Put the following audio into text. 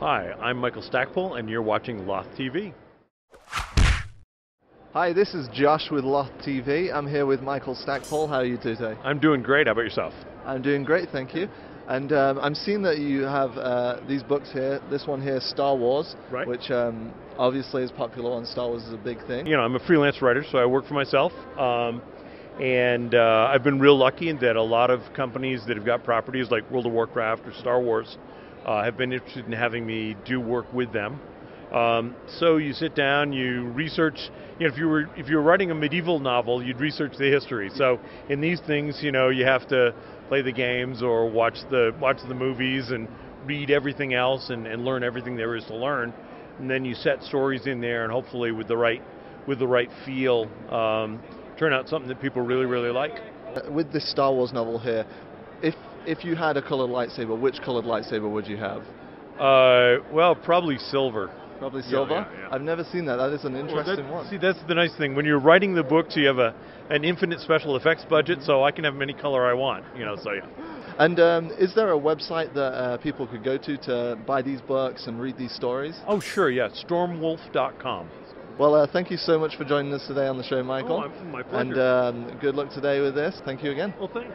Hi, I'm Michael Stackpole, and you're watching Loth TV. Hi, this is Josh with Loth TV. I'm here with Michael Stackpole. How are you today? I'm doing great. How about yourself? I'm doing great, thank you. And um, I'm seeing that you have uh, these books here. This one here, Star Wars, Right. which um, obviously is popular on Star Wars is a big thing. You know, I'm a freelance writer, so I work for myself. Um, and uh, I've been real lucky in that a lot of companies that have got properties like World of Warcraft or Star Wars uh, have been interested in having me do work with them. Um, so you sit down, you research. You know, if you were if you were writing a medieval novel, you'd research the history. So in these things, you know, you have to play the games or watch the watch the movies and read everything else and, and learn everything there is to learn. And then you set stories in there, and hopefully with the right with the right feel, um, turn out something that people really really like. Uh, With this Star Wars novel here, if if you had a colored lightsaber, which colored lightsaber would you have? Uh, well, probably silver. Probably silver. yeah, yeah. I've never seen that. That is an Well, interesting that- one. See, that's the nice thing. When you're writing the books, you have a an infinite special effects budget, so I can have any color I want. You know, so yeah. And um, is there a website that uh, people could go to to buy these books and read these stories? Oh, sure, yeah. Stormwolf.com. Well, uh, thank you so much for joining us today on the show, Michael. Oh, I'm- my and pleasure. um, good luck today with this. Thank you again. Well, thanks.